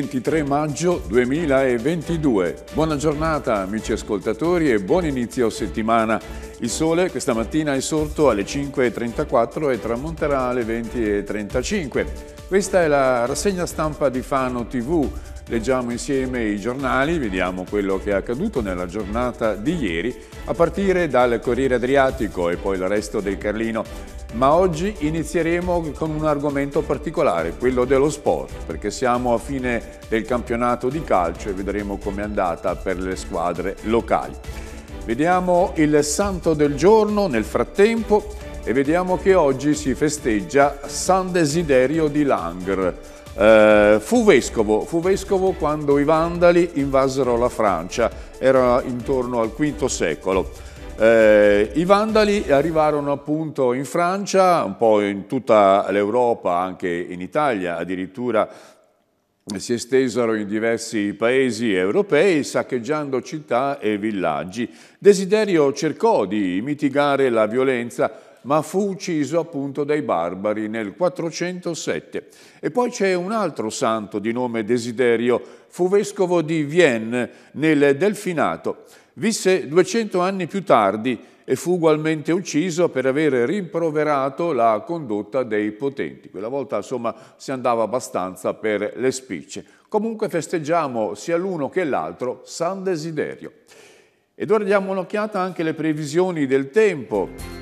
lunedì 23 maggio 2022. Buona giornata amici ascoltatori e buon inizio settimana. Il sole questa mattina è sorto alle 5.34 e tramonterà alle 20.35. Questa è la rassegna stampa di Fano TV. Leggiamo insieme i giornali, vediamo quello che è accaduto nella giornata di ieri, a partire dal Corriere Adriatico e poi il resto del Carlino. Ma oggi inizieremo con un argomento particolare, quello dello sport, perché siamo a fine del campionato di calcio e vedremo com'è andata per le squadre locali. Vediamo il santo del giorno nel frattempo e vediamo che oggi si festeggia San Desiderio di Langres. Eh, fu, vescovo, fu vescovo quando i Vandali invasero la Francia, era intorno al V secolo. Eh, I Vandali arrivarono appunto in Francia, un po' in tutta l'Europa, anche in Italia, addirittura si estesero in diversi paesi europei saccheggiando città e villaggi. Desiderio cercò di mitigare la violenza ma fu ucciso appunto dai barbari nel 407. E poi c'è un altro santo di nome Desiderio, fu vescovo di Vienne nel Delfinato. Visse 200 anni più tardi e fu ugualmente ucciso per aver rimproverato la condotta dei potenti. Quella volta insomma si andava abbastanza per le spicce. Comunque festeggiamo sia l'uno che l'altro San Desiderio. Ed ora diamo un'occhiata anche alle previsioni del tempo.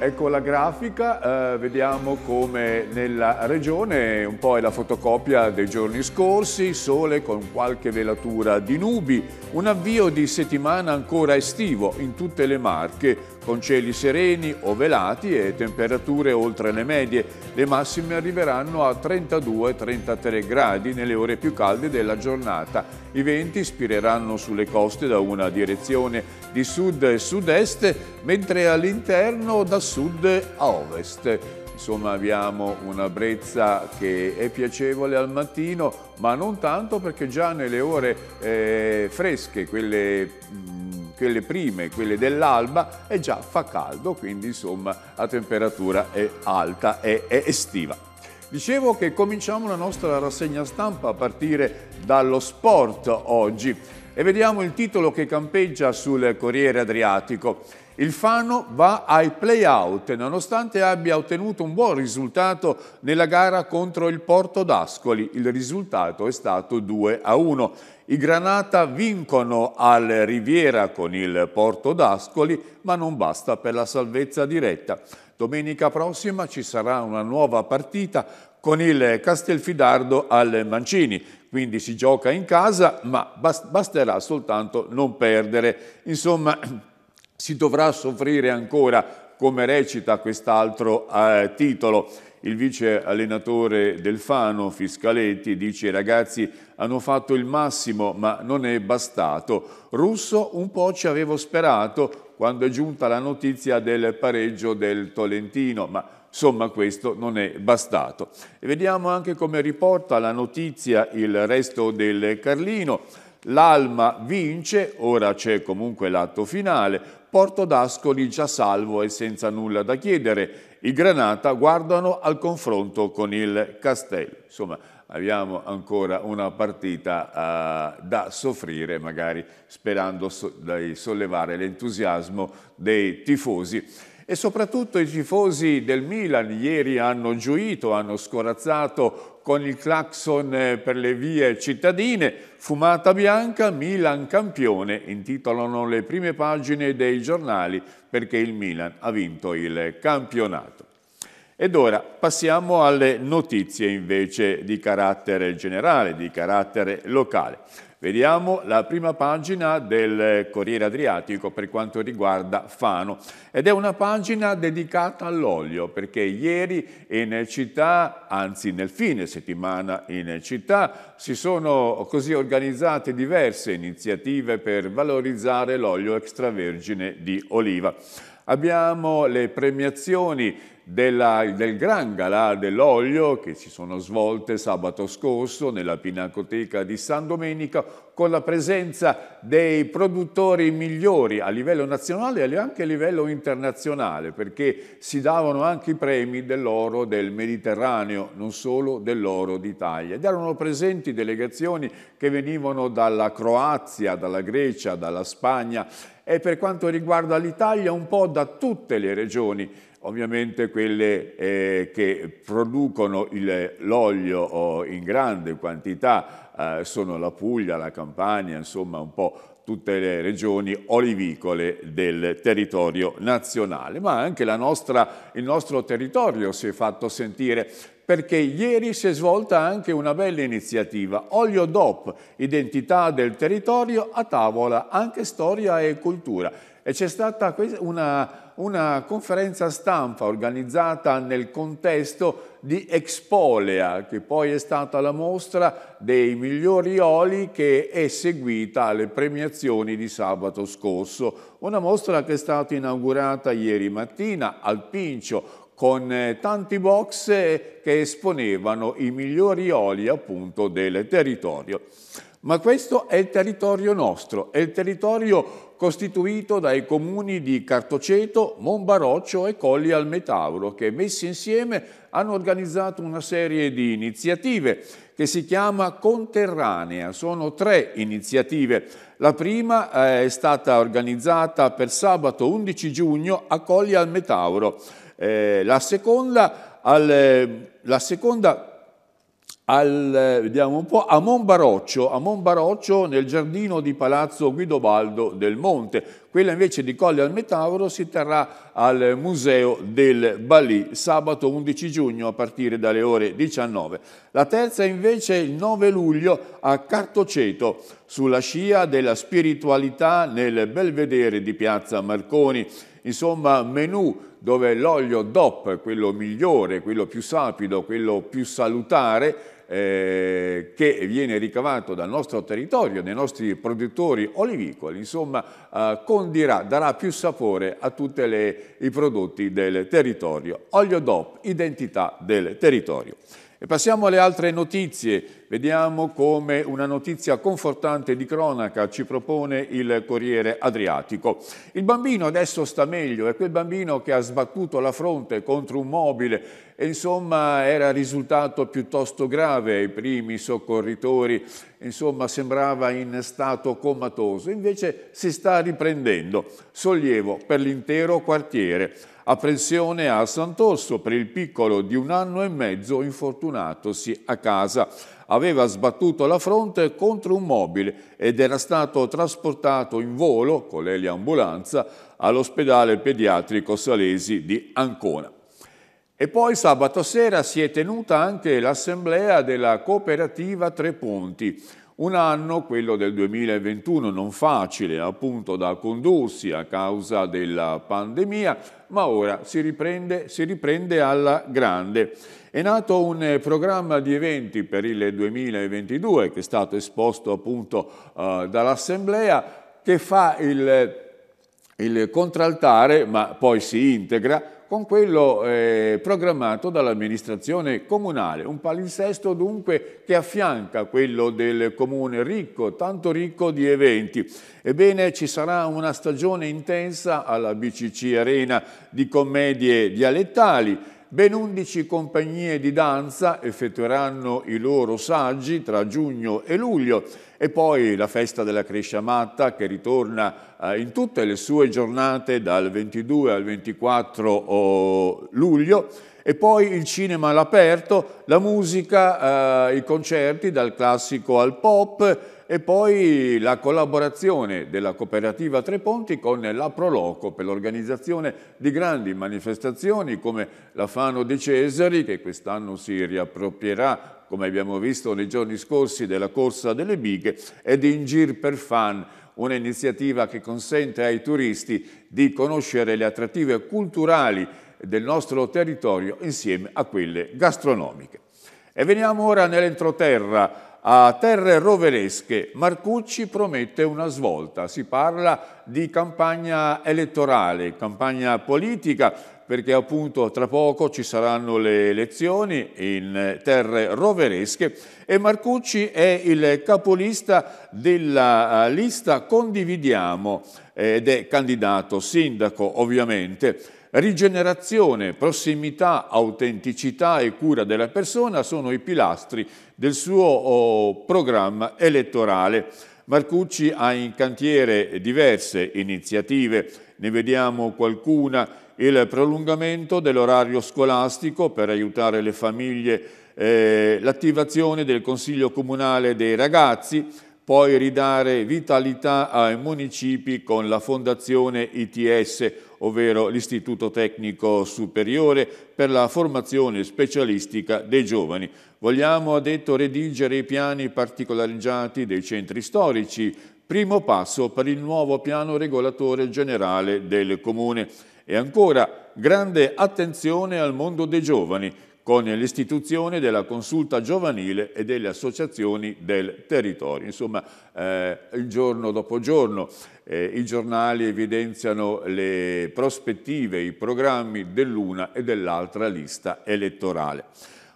Ecco la grafica, eh, vediamo come nella regione un po' è la fotocopia dei giorni scorsi, sole con qualche velatura di nubi, un avvio di settimana ancora estivo in tutte le marche, con cieli sereni o velati e temperature oltre le medie. Le massime arriveranno a 32-33 gradi nelle ore più calde della giornata. I venti spireranno sulle coste da una direzione di sud e sud-est, mentre all'interno da sud a ovest. Insomma abbiamo una brezza che è piacevole al mattino, ma non tanto perché già nelle ore eh, fresche, quelle quelle prime, quelle dell'alba, e già fa caldo, quindi insomma la temperatura è alta, è, è estiva. Dicevo che cominciamo la nostra rassegna stampa a partire dallo sport oggi e vediamo il titolo che campeggia sul Corriere Adriatico. Il Fano va ai play-out nonostante abbia ottenuto un buon risultato nella gara contro il Porto d'Ascoli. Il risultato è stato 2 a 1. I Granata vincono al Riviera con il Porto d'Ascoli, ma non basta per la salvezza diretta. Domenica prossima ci sarà una nuova partita con il Castelfidardo al Mancini, quindi si gioca in casa, ma basterà soltanto non perdere. Insomma, si dovrà soffrire ancora, come recita quest'altro eh, titolo. Il vice allenatore del Fano, Fiscaletti, dice i ragazzi hanno fatto il massimo ma non è bastato. Russo un po' ci avevo sperato quando è giunta la notizia del pareggio del Tolentino, ma insomma questo non è bastato. E vediamo anche come riporta la notizia il resto del Carlino. L'Alma vince, ora c'è comunque l'atto finale, Porto d'Ascoli già salvo e senza nulla da chiedere. I Granata guardano al confronto con il Castello. Insomma, abbiamo ancora una partita uh, da soffrire, magari sperando so di sollevare l'entusiasmo dei tifosi e soprattutto i tifosi del Milan ieri hanno gioito, hanno scorazzato con il clacson eh, per le vie cittadine, fumata bianca, Milan campione, intitolano le prime pagine dei giornali perché il Milan ha vinto il campionato. Ed ora passiamo alle notizie invece di carattere generale, di carattere locale. Vediamo la prima pagina del Corriere Adriatico per quanto riguarda Fano ed è una pagina dedicata all'olio perché ieri in città, anzi nel fine settimana in città, si sono così organizzate diverse iniziative per valorizzare l'olio extravergine di oliva. Abbiamo le premiazioni della, del Gran Galà dell'Olio che si sono svolte sabato scorso nella Pinacoteca di San Domenico con la presenza dei produttori migliori a livello nazionale e anche a livello internazionale perché si davano anche i premi dell'oro del Mediterraneo, non solo dell'oro d'Italia. Ed erano presenti delegazioni che venivano dalla Croazia, dalla Grecia, dalla Spagna e per quanto riguarda l'Italia un po' da tutte le regioni ovviamente quelle eh, che producono l'olio in grande quantità eh, sono la Puglia, la Campania, insomma un po' tutte le regioni olivicole del territorio nazionale, ma anche nostra, il nostro territorio si è fatto sentire perché ieri si è svolta anche una bella iniziativa, Olio DOP, identità del territorio a tavola, anche storia e cultura. E c'è stata una una conferenza stampa organizzata nel contesto di Expolea, che poi è stata la mostra dei migliori oli che è seguita alle premiazioni di sabato scorso. Una mostra che è stata inaugurata ieri mattina al Pincio con eh, tanti box che esponevano i migliori oli appunto del territorio. Ma questo è il territorio nostro, è il territorio costituito dai comuni di Cartoceto, Monbaroccio e Colli al Metauro, che messi insieme hanno organizzato una serie di iniziative che si chiama Conterranea. Sono tre iniziative. La prima eh, è stata organizzata per sabato 11 giugno a Colli al Metauro. Eh, la seconda, al, la seconda al, vediamo un po', a Monbaroccio, a Monbaroccio nel giardino di Palazzo Guidobaldo del Monte. Quella invece di Colle al Metauro si terrà al Museo del Balì sabato 11 giugno a partire dalle ore 19. La terza invece il 9 luglio a Cartoceto, sulla scia della spiritualità nel Belvedere di Piazza Marconi. Insomma, menù dove l'olio DOP, quello migliore, quello più sapido, quello più salutare, eh, che viene ricavato dal nostro territorio, dai nostri produttori olivicoli, insomma eh, condirà, darà più sapore a tutti i prodotti del territorio. Olio DOP, identità del territorio. E passiamo alle altre notizie. Vediamo come una notizia confortante di cronaca ci propone il Corriere Adriatico. Il bambino adesso sta meglio, è quel bambino che ha sbattuto la fronte contro un mobile e insomma era risultato piuttosto grave ai primi soccorritori, insomma sembrava in stato comatoso, invece si sta riprendendo. Sollievo per l'intero quartiere. Apprensione a Sant'Orso per il piccolo di un anno e mezzo infortunatosi a casa. Aveva sbattuto la fronte contro un mobile ed era stato trasportato in volo con l'eliambulanza all'ospedale pediatrico Salesi di Ancona. E poi sabato sera si è tenuta anche l'assemblea della cooperativa Tre Ponti, un anno, quello del 2021, non facile appunto da condursi a causa della pandemia, ma ora si riprende, si riprende alla grande. È nato un programma di eventi per il 2022 che è stato esposto appunto uh, dall'Assemblea che fa il, il contraltare ma poi si integra con quello eh, programmato dall'amministrazione comunale, un palinsesto dunque che affianca quello del comune ricco, tanto ricco di eventi. Ebbene ci sarà una stagione intensa alla BCC Arena di commedie dialettali, ben 11 compagnie di danza effettueranno i loro saggi tra giugno e luglio e poi la festa della Crescia Matta che ritorna eh, in tutte le sue giornate dal 22 al 24 oh, luglio. E poi il cinema all'aperto, la musica, eh, i concerti dal classico al pop e poi la collaborazione della cooperativa Tre Ponti con la Proloco per l'organizzazione di grandi manifestazioni come la Fano dei Cesari che quest'anno si riapproprierà come abbiamo visto nei giorni scorsi della Corsa delle Bighe ed In Gir per Fan un'iniziativa che consente ai turisti di conoscere le attrattive culturali del nostro territorio insieme a quelle gastronomiche. E veniamo ora nell'entroterra A terre roveresche. Marcucci promette una svolta, si parla di campagna elettorale, campagna politica, perché appunto tra poco ci saranno le elezioni in terre roveresche e Marcucci è il capolista della eh, lista. Condividiamo ed è candidato sindaco ovviamente. Rigenerazione, prossimità, autenticità e cura della persona sono i pilastri del suo oh, programma elettorale. Marcucci ha in cantiere diverse iniziative, ne vediamo qualcuna, il prolungamento dell'orario scolastico per aiutare le famiglie, eh, l'attivazione del Consiglio Comunale dei Ragazzi, poi ridare vitalità ai municipi con la Fondazione ITS, ovvero l'Istituto Tecnico Superiore per la formazione specialistica dei giovani. Vogliamo, ha detto, redigere i piani particolareggiati dei centri storici, primo passo per il nuovo piano regolatore generale del Comune. E ancora, grande attenzione al mondo dei giovani, con l'istituzione della consulta giovanile e delle associazioni del territorio. Insomma, eh, giorno dopo giorno eh, i giornali evidenziano le prospettive, i programmi dell'una e dell'altra lista elettorale.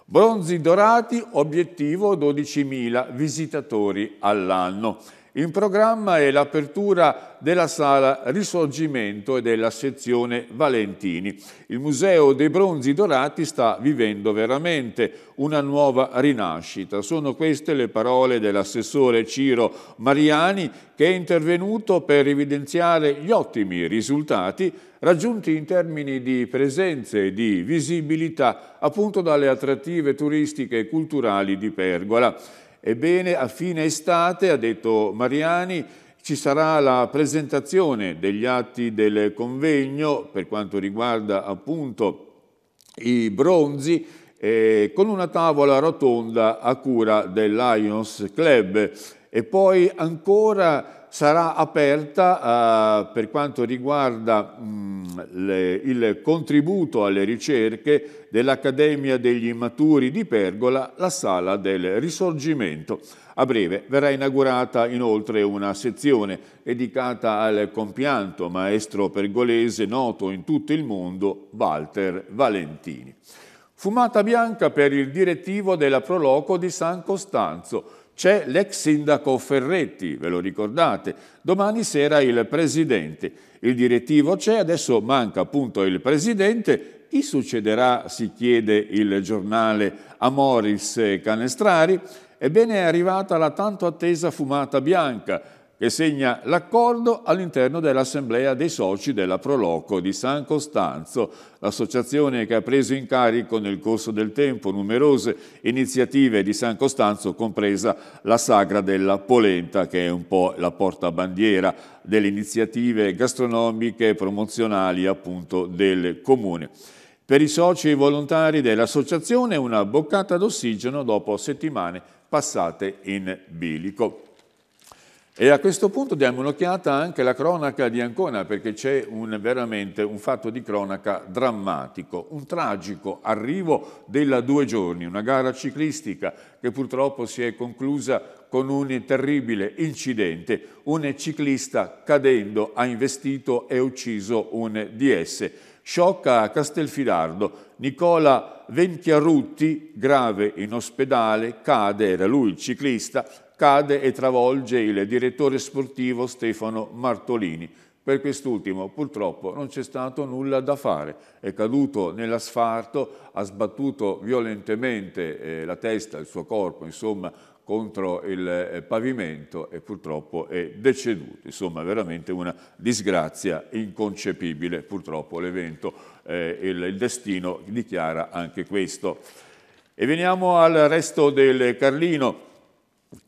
Bronzi dorati, obiettivo 12.000 visitatori all'anno. In programma è l'apertura della sala Risorgimento e della sezione Valentini. Il Museo dei Bronzi Dorati sta vivendo veramente una nuova rinascita. Sono queste le parole dell'assessore Ciro Mariani che è intervenuto per evidenziare gli ottimi risultati raggiunti in termini di presenze e di visibilità appunto dalle attrattive turistiche e culturali di Pergola. Ebbene, a fine estate, ha detto Mariani, ci sarà la presentazione degli atti del convegno per quanto riguarda appunto i bronzi eh, con una tavola rotonda a cura del Lions Club e poi ancora sarà aperta eh, per quanto riguarda mh, le, il contributo alle ricerche dell'Accademia degli Immaturi di Pergola, la Sala del Risorgimento. A breve verrà inaugurata inoltre una sezione dedicata al compianto maestro pergolese noto in tutto il mondo, Walter Valentini. Fumata bianca per il direttivo della Proloco di San Costanzo, c'è l'ex sindaco Ferretti, ve lo ricordate? Domani sera il presidente. Il direttivo c'è, adesso manca appunto il presidente. Chi succederà, si chiede il giornale a Morris Canestrari. Ebbene è arrivata la tanto attesa fumata bianca che segna l'accordo all'interno dell'Assemblea dei soci della Proloco di San Costanzo, l'associazione che ha preso in carico nel corso del tempo numerose iniziative di San Costanzo, compresa la Sagra della Polenta, che è un po' la portabandiera delle iniziative gastronomiche e promozionali appunto del Comune. Per i soci e volontari dell'associazione una boccata d'ossigeno dopo settimane passate in bilico. E a questo punto diamo un'occhiata anche alla cronaca di Ancona perché c'è veramente un fatto di cronaca drammatico, un tragico arrivo della due giorni, una gara ciclistica che purtroppo si è conclusa con un terribile incidente. Un ciclista cadendo ha investito e ucciso un DS. Shock a Castelfidardo, Nicola Venchiarutti, grave in ospedale, cade, era lui il ciclista, cade e travolge il direttore sportivo Stefano Martolini. Per quest'ultimo purtroppo non c'è stato nulla da fare, è caduto nell'asfalto, ha sbattuto violentemente eh, la testa, il suo corpo, insomma, contro il eh, pavimento e purtroppo è deceduto. Insomma, veramente una disgrazia inconcepibile, purtroppo l'evento, eh, il, il destino dichiara anche questo. E veniamo al resto del Carlino.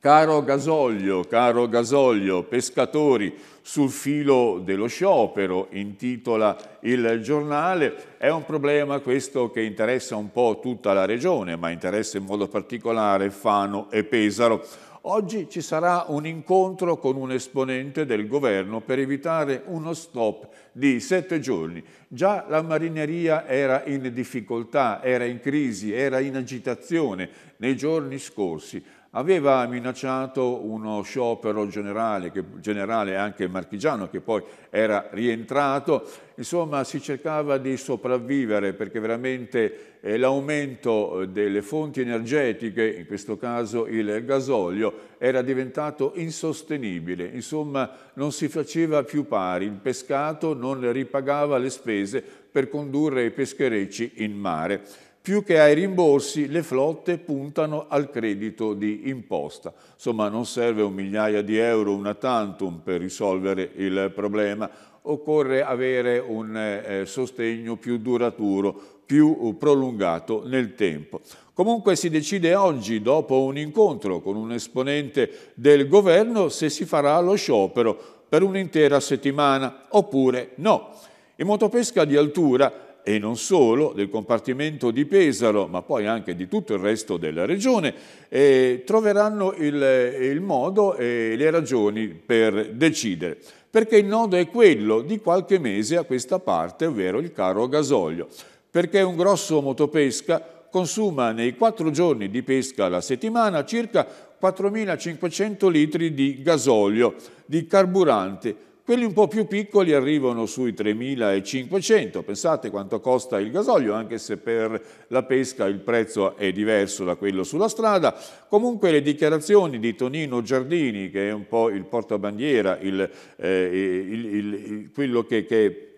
Caro gasolio, caro gasolio, pescatori sul filo dello sciopero, intitola il giornale, è un problema questo che interessa un po' tutta la regione, ma interessa in modo particolare Fano e Pesaro. Oggi ci sarà un incontro con un esponente del governo per evitare uno stop di sette giorni. Già la marineria era in difficoltà, era in crisi, era in agitazione nei giorni scorsi aveva minacciato uno sciopero generale, che, generale anche marchigiano, che poi era rientrato. Insomma, si cercava di sopravvivere perché veramente eh, l'aumento eh, delle fonti energetiche, in questo caso il gasolio, era diventato insostenibile. Insomma, non si faceva più pari. Il pescato non ripagava le spese per condurre i pescherecci in mare. Più che ai rimborsi, le flotte puntano al credito di imposta. Insomma, non serve un migliaia di euro, una tantum, per risolvere il problema. Occorre avere un eh, sostegno più duraturo, più prolungato nel tempo. Comunque si decide oggi, dopo un incontro con un esponente del governo, se si farà lo sciopero per un'intera settimana oppure no. In motopesca di altura e non solo del compartimento di Pesaro, ma poi anche di tutto il resto della regione, eh, troveranno il, il modo e le ragioni per decidere. Perché il nodo è quello di qualche mese a questa parte, ovvero il caro gasolio. Perché un grosso motopesca consuma nei quattro giorni di pesca alla settimana circa 4.500 litri di gasolio, di carburante, quelli un po' più piccoli arrivano sui 3.500, pensate quanto costa il gasolio, anche se per la pesca il prezzo è diverso da quello sulla strada. Comunque le dichiarazioni di Tonino Giardini, che è un po' il portabandiera, il, eh, il, il, quello che, che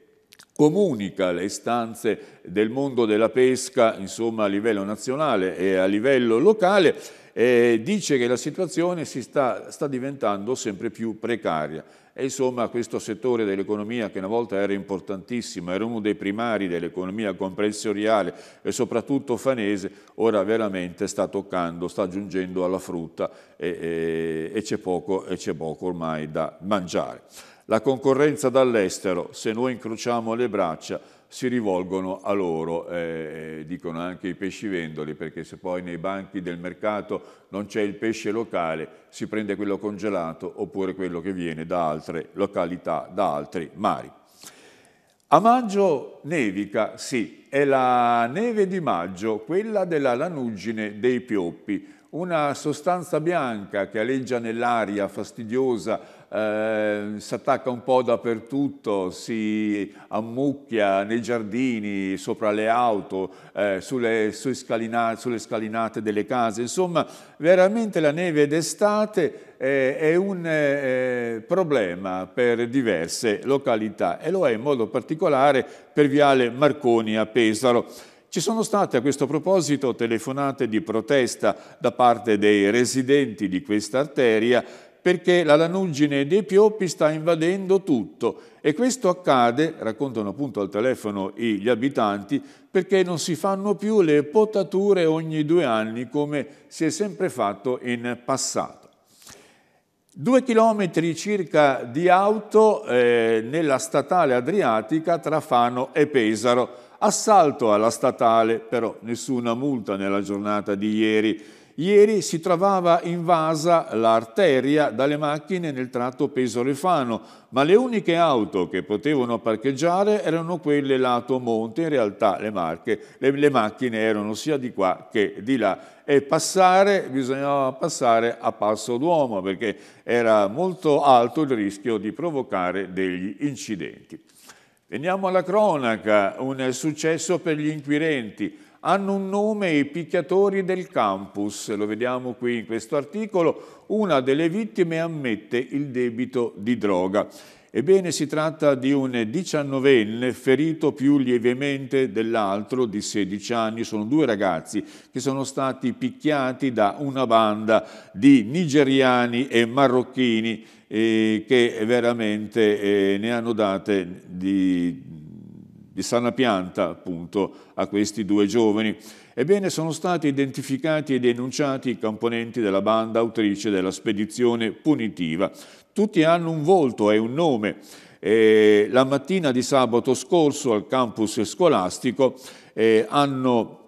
comunica le istanze del mondo della pesca insomma, a livello nazionale e a livello locale, eh, dice che la situazione si sta, sta diventando sempre più precaria. E insomma questo settore dell'economia che una volta era importantissimo, era uno dei primari dell'economia comprensoriale e soprattutto fanese, ora veramente sta toccando, sta giungendo alla frutta e, e, e c'è poco, poco ormai da mangiare. La concorrenza dall'estero, se noi incrociamo le braccia, si rivolgono a loro, eh, dicono anche i pescivendoli, perché se poi nei banchi del mercato non c'è il pesce locale, si prende quello congelato oppure quello che viene da altre località, da altri mari. A maggio nevica, sì, è la neve di maggio, quella della lanuggine dei pioppi, una sostanza bianca che aleggia nell'aria fastidiosa eh, si attacca un po' dappertutto, si ammucchia nei giardini, sopra le auto, eh, sulle, scalinate, sulle, scalinate delle case. Insomma, veramente la neve d'estate eh, è un eh, problema per diverse località e lo è in modo particolare per Viale Marconi a Pesaro. Ci sono state a questo proposito telefonate di protesta da parte dei residenti di questa arteria perché la lanuggine dei pioppi sta invadendo tutto e questo accade, raccontano appunto al telefono gli abitanti, perché non si fanno più le potature ogni due anni come si è sempre fatto in passato. Due chilometri circa di auto eh, nella statale adriatica tra Fano e Pesaro. Assalto alla statale, però nessuna multa nella giornata di ieri. Ieri si trovava invasa l'arteria dalle macchine nel tratto Pesaro-Fano, ma le uniche auto che potevano parcheggiare erano quelle lato monte, in realtà le, marche, le, le macchine erano sia di qua che di là. E passare, bisognava passare a passo d'uomo perché era molto alto il rischio di provocare degli incidenti. Veniamo alla cronaca, un successo per gli inquirenti hanno un nome i picchiatori del campus, lo vediamo qui in questo articolo, una delle vittime ammette il debito di droga. Ebbene, si tratta di un diciannovenne ferito più lievemente dell'altro di 16 anni. Sono due ragazzi che sono stati picchiati da una banda di nigeriani e marocchini eh, che veramente eh, ne hanno date di, di sana pianta appunto a questi due giovani. Ebbene sono stati identificati e denunciati i componenti della banda autrice della spedizione punitiva. Tutti hanno un volto e un nome. Eh, la mattina di sabato scorso al campus scolastico eh, hanno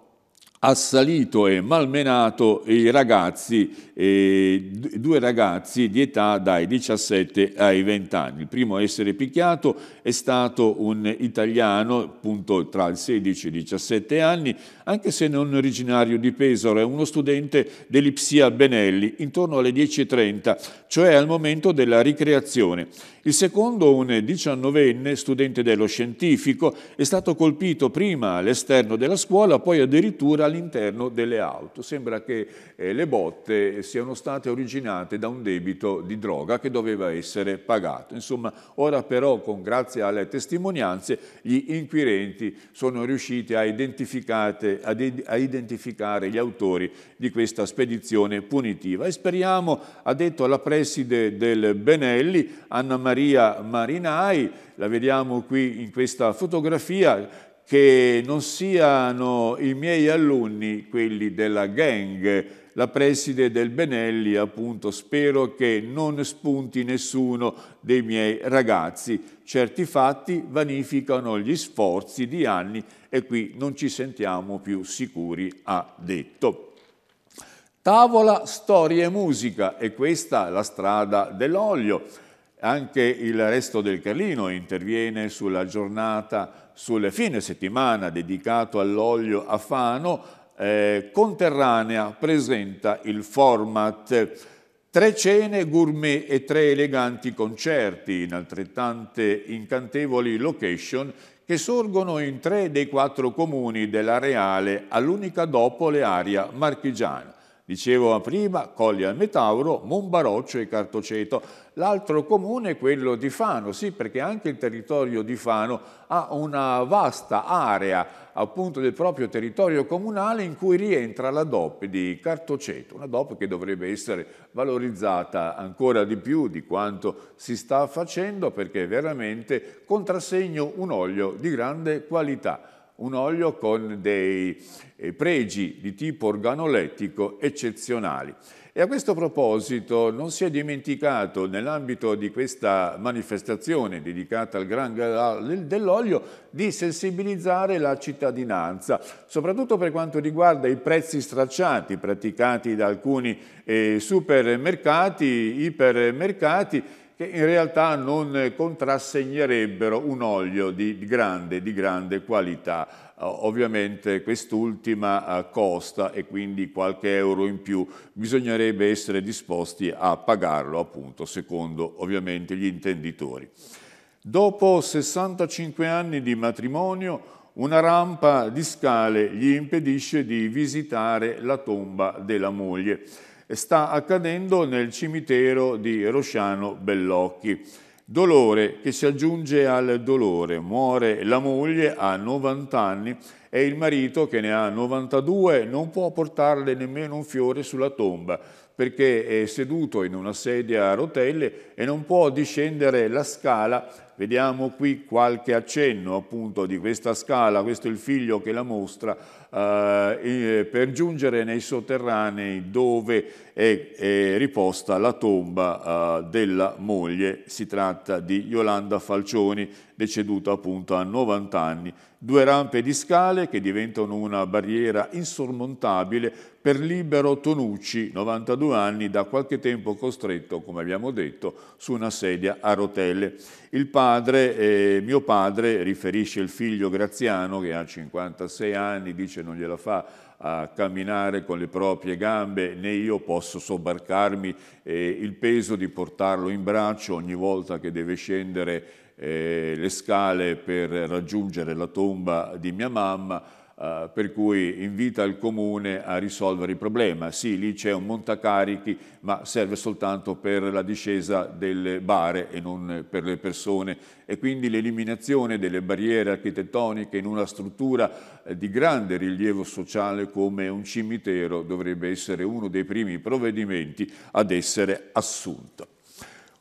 assalito e malmenato i ragazzi, eh, due ragazzi di età dai 17 ai 20 anni. Il primo a essere picchiato è stato un italiano, appunto tra i 16 e i 17 anni, anche se non originario di Pesaro, è uno studente dell'Ipsia Benelli, intorno alle 10.30, cioè al momento della ricreazione. Il secondo, un diciannovenne, studente dello scientifico, è stato colpito prima all'esterno della scuola, poi addirittura all'interno delle auto. Sembra che eh, le botte siano state originate da un debito di droga che doveva essere pagato. Insomma, ora però, con, grazie alle testimonianze, gli inquirenti sono riusciti a a identificare gli autori di questa spedizione punitiva. E speriamo, ha detto la preside del Benelli, Anna Maria Maria Marinai, la vediamo qui in questa fotografia, che non siano i miei alunni quelli della gang, la preside del Benelli, appunto, spero che non spunti nessuno dei miei ragazzi. Certi fatti vanificano gli sforzi di anni e qui non ci sentiamo più sicuri, ha detto. Tavola, storia e musica, e questa è la strada dell'olio. Anche il resto del Carlino interviene sulla giornata, sul fine settimana dedicato all'olio a Fano. Eh, Conterranea presenta il format Tre cene gourmet e tre eleganti concerti in altrettante incantevoli location che sorgono in tre dei quattro comuni dell'areale all'unica dopo le area marchigiana. Dicevo prima, Colli al Metauro, Monbaroccio e Cartoceto. L'altro comune è quello di Fano, sì, perché anche il territorio di Fano ha una vasta area appunto del proprio territorio comunale in cui rientra la DOP di Cartoceto, una DOP che dovrebbe essere valorizzata ancora di più di quanto si sta facendo perché veramente contrassegna un olio di grande qualità un olio con dei eh, pregi di tipo organolettico eccezionali. E a questo proposito non si è dimenticato nell'ambito di questa manifestazione dedicata al Gran Galà dell'olio di sensibilizzare la cittadinanza, soprattutto per quanto riguarda i prezzi stracciati praticati da alcuni eh, supermercati, ipermercati che in realtà non contrassegnerebbero un olio di grande, di grande qualità. ovviamente quest'ultima eh, costa e quindi qualche euro in più bisognerebbe essere disposti a pagarlo appunto secondo ovviamente gli intenditori. Dopo 65 anni di matrimonio una rampa di scale gli impedisce di visitare la tomba della moglie sta accadendo nel cimitero di Rosciano Bellocchi. Dolore che si aggiunge al dolore. Muore la moglie a 90 anni e il marito che ne ha 92 non può portarle nemmeno un fiore sulla tomba perché è seduto in una sedia a rotelle e non può discendere la scala Vediamo qui qualche accenno appunto di questa scala, questo è il figlio che la mostra, eh, per giungere nei sotterranei dove è, è riposta la tomba eh, della moglie. Si tratta di Yolanda Falcioni, deceduta appunto a 90 anni. Due rampe di scale che diventano una barriera insormontabile per Libero Tonucci, 92 anni, da qualche tempo costretto, come abbiamo detto, su una sedia a rotelle. Il padre, eh, mio padre, riferisce il figlio Graziano, che ha 56 anni, dice non gliela fa a camminare con le proprie gambe, né io posso sobbarcarmi eh, il peso di portarlo in braccio ogni volta che deve scendere eh, le scale per raggiungere la tomba di mia mamma, eh, per cui invita il comune a risolvere il problema. Sì, lì c'è un montacarichi, ma serve soltanto per la discesa delle bare e non per le persone e quindi l'eliminazione delle barriere architettoniche in una struttura eh, di grande rilievo sociale come un cimitero dovrebbe essere uno dei primi provvedimenti ad essere assunto.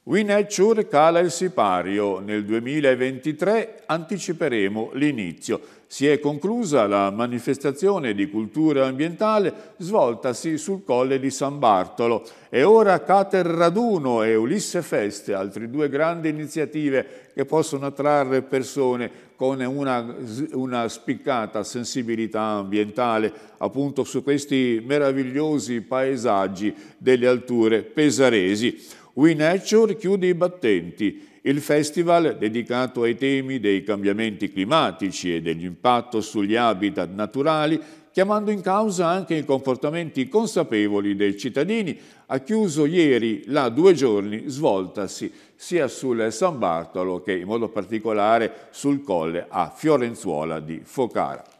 WeNature cala il sipario. Nel 2023 anticiperemo l'inizio. Si è conclusa la manifestazione di cultura ambientale svoltasi sul colle di San Bartolo e ora Cater Raduno e Ulisse Feste, altre due grandi iniziative che possono attrarre persone con una, una spiccata sensibilità ambientale appunto su questi meravigliosi paesaggi delle alture pesaresi. We Nature chiude i battenti, il festival dedicato ai temi dei cambiamenti climatici e dell'impatto sugli habitat naturali, chiamando in causa anche i comportamenti consapevoli dei cittadini, ha chiuso ieri la due giorni svoltasi sia sul San Bartolo che in modo particolare sul colle a Fiorenzuola di Focara.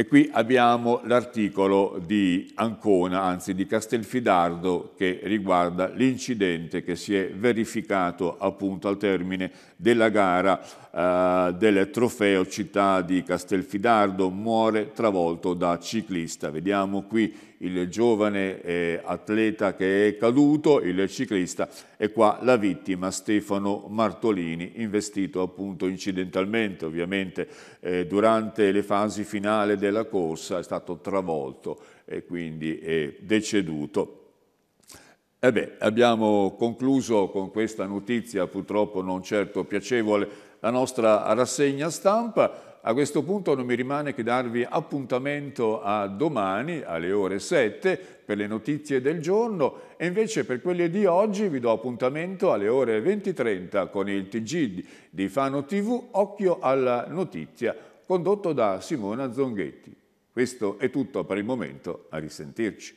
E qui abbiamo l'articolo di Ancona, anzi di Castelfidardo, che riguarda l'incidente che si è verificato appunto al termine della gara eh, del trofeo città di Castelfidardo, muore travolto da ciclista. Vediamo qui il giovane eh, atleta che è caduto, il ciclista, e qua la vittima Stefano Martolini, investito appunto incidentalmente, ovviamente eh, durante le fasi finali della corsa è stato travolto e quindi è deceduto. E beh, abbiamo concluso con questa notizia purtroppo non certo piacevole la nostra rassegna stampa. A questo punto non mi rimane che darvi appuntamento a domani alle ore 7 per le notizie del giorno e invece per quelle di oggi vi do appuntamento alle ore 20.30 con il TG di Fano TV Occhio alla notizia condotto da Simona Zonghetti. Questo è tutto per il momento, a risentirci.